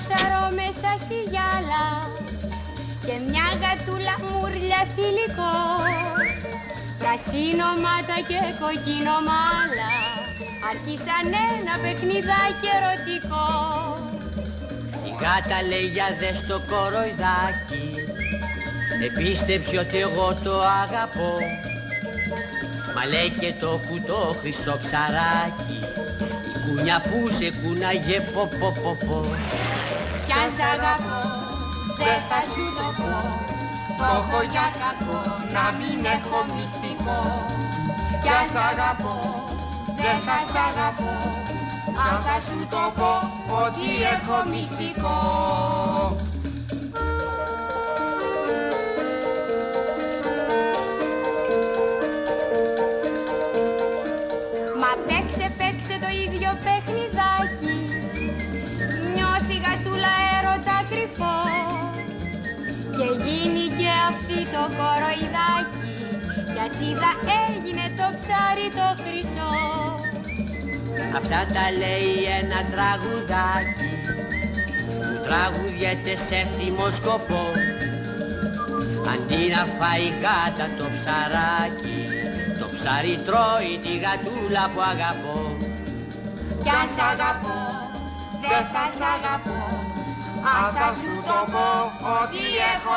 Ψαρό μέσα στη γυάλα και μια γατούλα μουρλια φιλικό. Πρασίνο μάτα και κοκκίνο μάλα άρχισαν ένα παιχνιδάκι ερωτικό. Η γάτα λέει για δες το κοροϊδάκι Επίστεψε ότι εγώ το αγαπώ Μα λέει και το κουτό χρυσό ψαράκι Η κουνιά που σε κούναγε πω πω πω πω. Κι αν σ' αγαπώ δεν θα σου το πω. Το έχω για κακό να μην έχω μυστικό. Κι αν σ' αγαπώ δεν θα σ' αγαπώ. Αν θα σου το πω ότι έχω μυστικό. Μα παίξε παίξε το ίδιο παιχνιδάκι γίνει και αυτή το κοροϊδάκι Κι ατσίδα έγινε το ψάρι το χρυσό. Αυτά τα λέει ένα τραγουδάκι Που τραγουδιέται σε εύθυμο σκοπό. Αντί να φάει γάτα το ψαράκι Το ψάρι τρώει τη γατούλα που αγαπώ. Κι αν σ' αγαπώ δεν θα σ' αγαπώ a sa sú to od jeho.